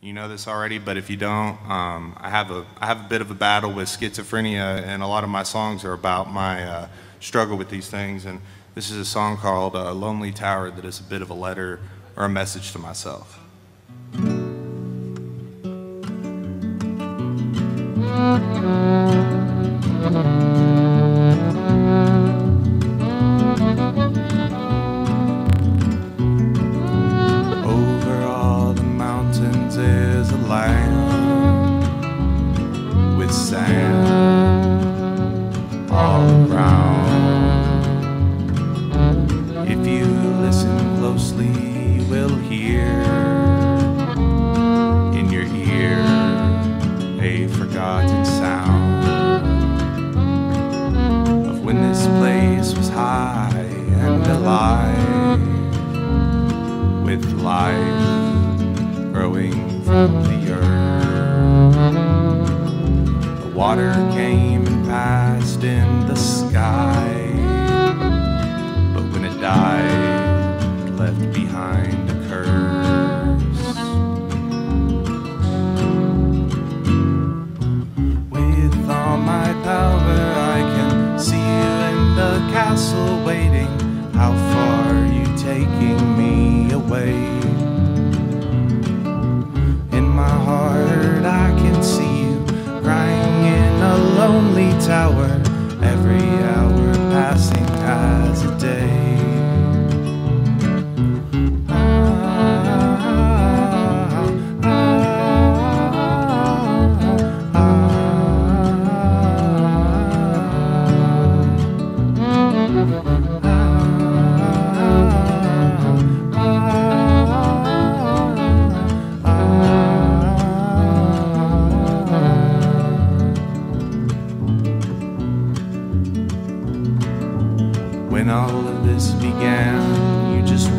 you know this already, but if you don't, um, I have a I have a bit of a battle with schizophrenia, and a lot of my songs are about my uh, struggle with these things. And this is a song called uh, "Lonely Tower" that is a bit of a letter or a message to myself. In my heart, I can see you crying in a lonely tower. Every hour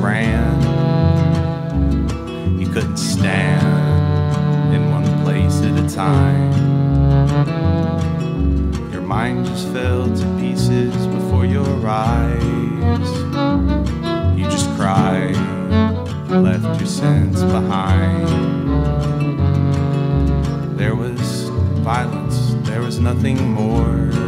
ran. You couldn't stand in one place at a time. Your mind just fell to pieces before your eyes. You just cried, left your sense behind. There was violence, there was nothing more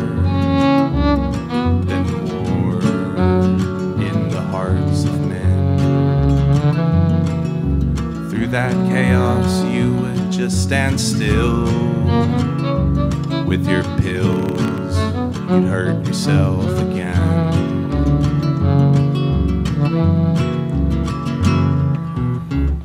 that chaos, you would just stand still with your pills. You'd hurt yourself again.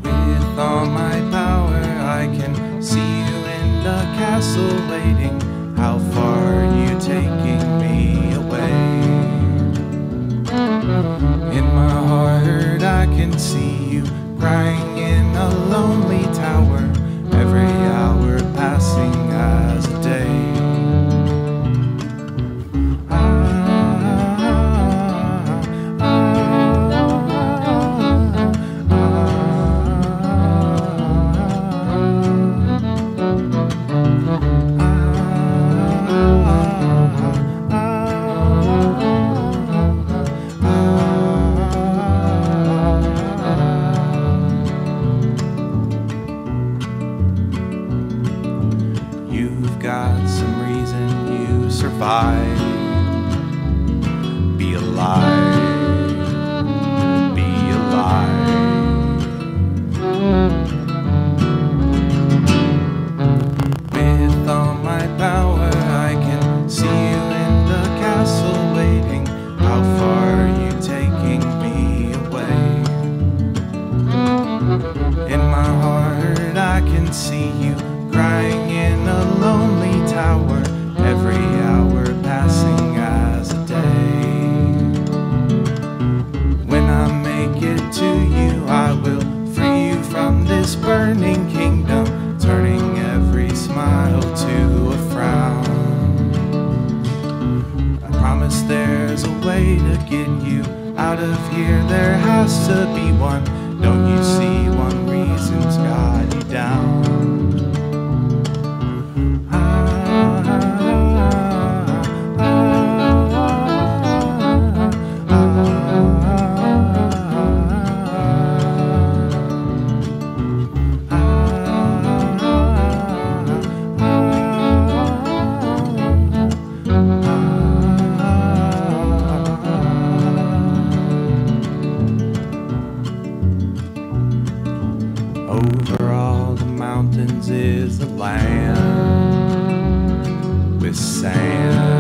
With all my power, I can see you in the castle waiting. How far are you taking me away? In my heart, I can see you crying got some reason you survive. Be alive. Out of here. There has to be one. Don't you mountains is a land with sand.